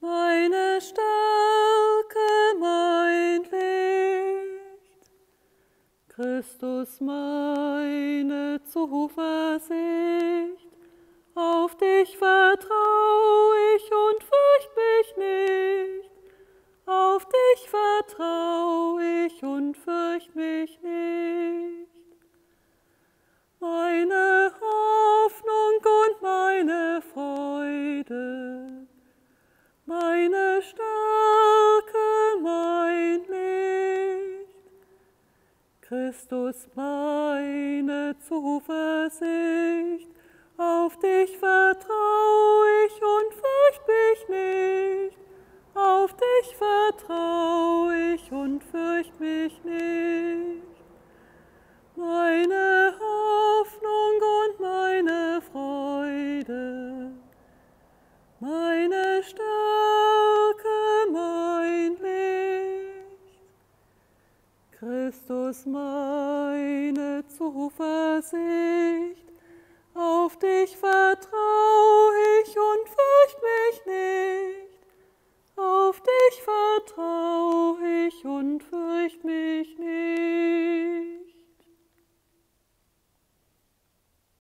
meine Stärke, mein Licht, Christus meine Zuversicht, auf dich vertraue ich und fürcht mich nicht, auf dich vertraue ich und fürcht mich nicht. Stärke, mein Licht. Christus, meine Zuversicht, auf dich vertrau Christus meine Zuversicht, auf dich vertraue ich und fürcht mich nicht. Auf dich vertraue ich und fürcht mich nicht.